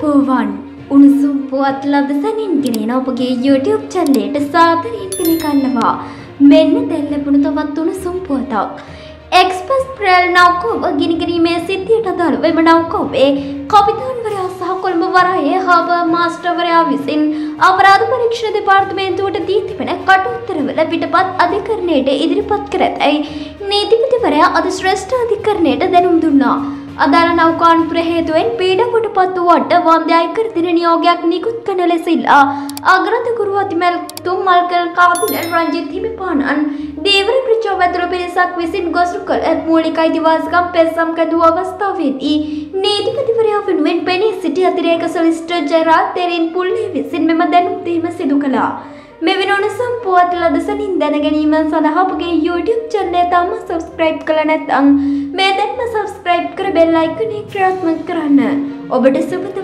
අයිබෝවන් උණුසුම් පුවත් ලදසනින් ගෙනෙන ඔබගේ YouTube චැනලයට සාදරයෙන් පිළිගන්නවා. මෙන්න දෙල්ලපුණු තවත් උණුසුම් පුවතක්. එක්ස්පස් ප්‍රෙල් නෞකෝව ගිනිගරීමේ සිද්ධියට අදාළව එම නෞකෝවේ කපිතාන්වරයා සහ කොළඹ වරායේ හාව මාස්ටර්වරයා විසින් අපරාධ පරීක්ෂණ දෙපාර්තමේන්තුවට දී තිබෙන කටුත්තරවල පිටපත් අධිකරණයට ඉදිරිපත් කර ඇතැයි නීතිපතිවරයා අද ශ්‍රේෂ්ඨ අධිකරණයට දැනුම් දුන්නා. අදාළ නෞකාන්පුර හේතුවෙන් පීඩකට පත්තු වට වන්දයයිකර දින නියෝගයක් නිකුත් කන ලෙසිල්ලා අග්‍රතකුරු අතිමැල්තුම් මල්කල් කාපිනල් රංජිත් හිමිපාණන් දේවර ප්‍රචෝව ඇතුළු පිරිසක් විසින් ගොසු කළ මූලික අයිතිවාසිකම් පෙස්සම් කැදූ අවස්ථාවේදී නීතිපතිවරයා වෙනුවෙන් පෙනී සිටි අතිරේක සොලිස්ටර් ජෙරාල් තෙරින් පුල්ලේ විසින් මෙම දැනුම් දීම සිදු කළා. මෙවිනෝන සම්පුවත් ලදසනින් දැනගැනීම සඳහා අපගේ YouTube චැනලය තාම සබස්ක්‍රයිබ් කළ නැත්නම් මේ දැන්ම සබස්ක්‍රයිබ් කර බෙල් අයිකනේ ක්‍රියාත්මක කරන්න. ඔබට සුබ දවසක්.